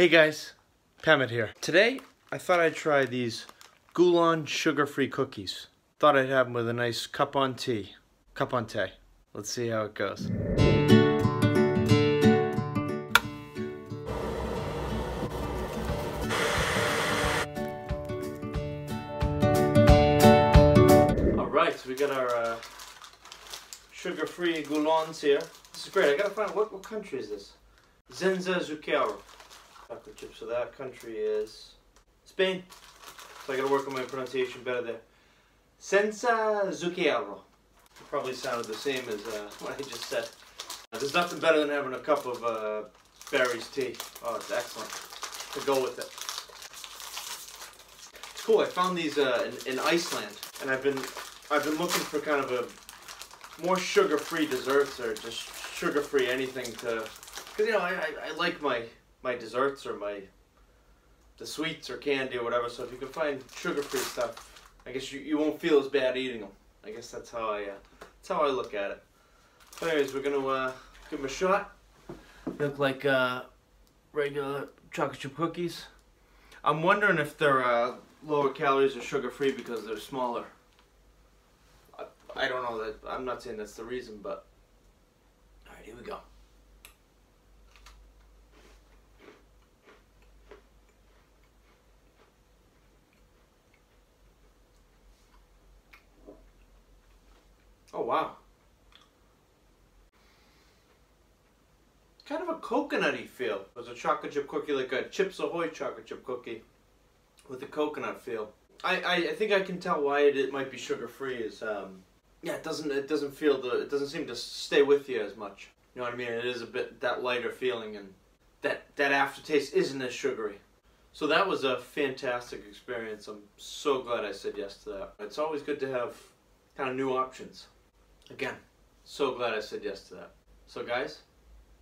Hey guys, Pamit here. Today, I thought I'd try these Gullón sugar-free cookies. Thought I'd have them with a nice cup on tea. Cup on tea. Let's see how it goes. Alright, so we got our uh, sugar-free Gullóns here. This is great. I gotta find, what, what country is this? Zenza Zucchero chocolate chip. So that country is Spain. So I gotta work on my pronunciation better there. Senza zucchero. Probably sounded the same as uh, what I just said. There's nothing better than having a cup of uh, Barry's tea. Oh, it's excellent. To go with it. It's cool. I found these uh, in, in Iceland, and I've been I've been looking for kind of a more sugar-free desserts or just sugar-free anything to, because you know I, I, I like my my desserts or my the sweets or candy or whatever. So if you can find sugar-free stuff, I guess you, you won't feel as bad eating them. I guess that's how I uh, that's how I look at it. So anyways, we're gonna uh, give them a shot. Look like uh, regular chocolate chip cookies. I'm wondering if they're uh, lower calories or sugar-free because they're smaller. I, I don't know that. I'm not saying that's the reason, but all right, here we go. Oh wow. Kind of a coconutty feel. There's a chocolate chip cookie, like a Chips Ahoy chocolate chip cookie with a coconut feel. I, I, I think I can tell why it, it might be sugar free is um yeah it doesn't it doesn't feel the it doesn't seem to stay with you as much. You know what I mean? It is a bit that lighter feeling and that that aftertaste isn't as sugary. So that was a fantastic experience. I'm so glad I said yes to that. It's always good to have kind of new options. Again, so glad I said yes to that. So guys,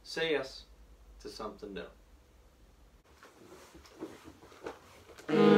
say yes to something new.